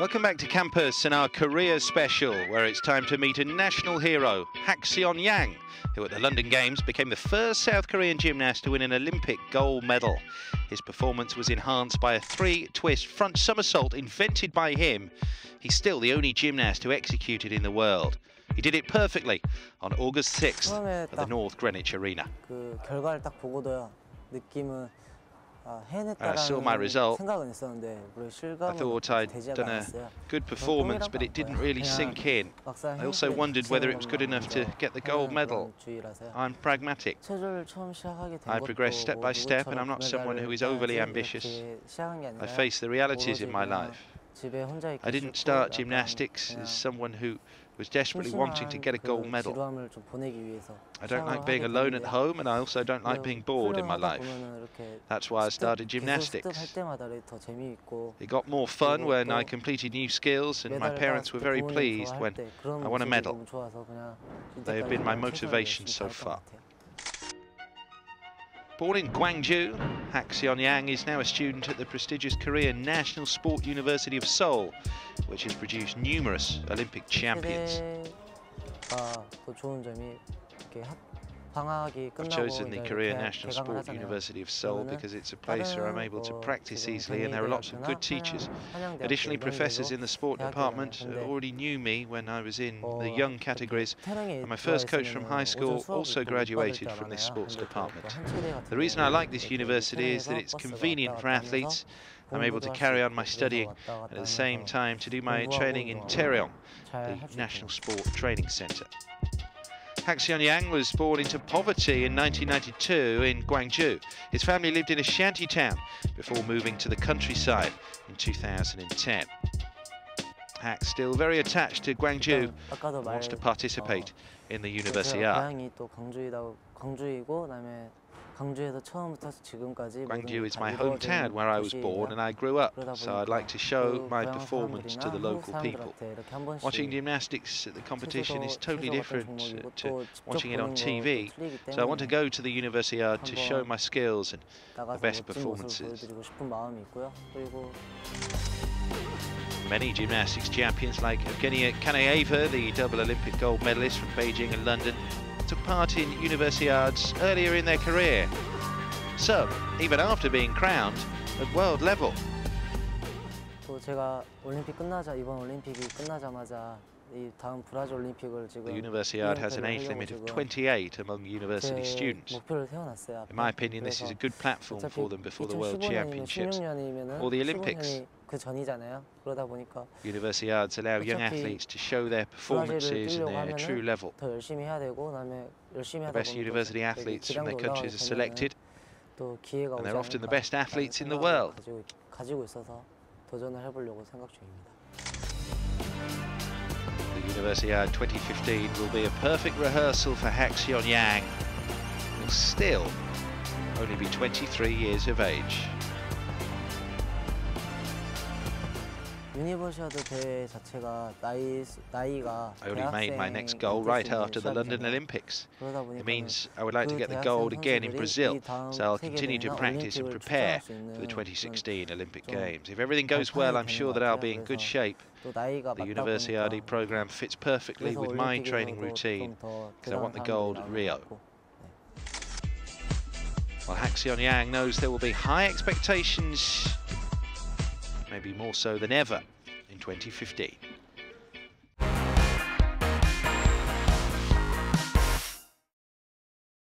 Welcome back to campus and our career special, where it's time to meet a national hero, Hak Seon Yang, who at the London Games became the first South Korean gymnast to win an Olympic gold medal. His performance was enhanced by a three-twist front somersault invented by him. He's still the only gymnast to execute it in the world. He did it perfectly on August 6th at the North Greenwich Arena. 그 결과를 딱 보고도요 느낌은 아, I saw my result. I thought I'd done a good performance, but it didn't really sink in. I also wondered whether it was good enough to get the gold medal. I'm pragmatic. I progress step by step, and I'm not someone who is overly ambitious. I face the realities in my life. I didn't start gymnastics as someone who was desperately wanting to get a gold medal. I don't like being alone at home and I also don't like being bored in my life. That's why I started gymnastics. It got more fun when I completed new skills and my parents were very pleased when I won a medal. They have been my motivation so far. Born in Gwangju, Haxion Yang is now a student at the prestigious Korean National Sport University of Seoul, which has produced numerous Olympic champions. I've chosen the Korea National Sport University of Seoul because it's a place where I'm able to practice easily and there are lots of good teachers. Additionally, professors in the sport department uh, already knew me when I was in the young categories and my first coach from high school also graduated from this sports department. The reason I like this university is that it's convenient for athletes I'm able to carry on my studying and at the same time to do my training in Taereung, the National Sport Training Centre. Hak Seon Yang was born into poverty in 1992 in Gwangju. His family lived in a shanty town before moving to the countryside in 2010. Hak still very attached to Gwangju wants to participate in the Universiade. Gwangju is my hometown where I was born and I grew up, so I'd like to show my performance to the local people. Watching gymnastics at the competition is totally different to watching it on TV, so I want to go to the Universiade to show my skills and the best performances. Many gymnastics champions like Evgenia Kanaeva, the double Olympic gold medalist from Beijing and London, took part in Universiades earlier in their career. Some, even after being crowned, at world level. 또 제가 올림픽 끝나자 이번 올림픽이 끝나자마자 이 다음 브라질 올림픽을 지금 The Universiade has an age limit of 28 among university 제 students. 목표를 세워놨어요. 앞에. In my opinion, this is a 그래서 good platform 어차피 for them before the World 2015년이면 Championships. 16년이면은 or the Olympics. 그 전이잖아요. 그러다 보니까 Universiades allow young 어차피 athletes to show their 브라질을 performances and 뛰려고 their true 하면은 level. 더 열심히 해야 되고 그다음에 열심히 The 하다 best 보면 또 university 되게 athletes from their 기량도 countries are 올라가게 selected. 되면은 또 기회가 and 오지 they're often the 않을까 best athletes in the 생각을 world. 가지고, 가지고 있어서 도전을 해보려고 생각 중입니다. The Universiade 2015 will be a perfect rehearsal for Hak Seon Yang, who will still only be 23 years of age. 유니버시아드 대회 자체가 나이 나이가 I only made my next goal right after the London Olympics. It means I would like to get the gold again in Brazil, so I'll continue to practice and prepare for the 2016 Olympic Games. If everything goes well, I'm sure that I'll be in good shape. The Universiade program fits perfectly with my training routine because I want the gold at Rio. Well, Hak Seon Yang knows there will be high expectations maybe more so than ever, in 2015.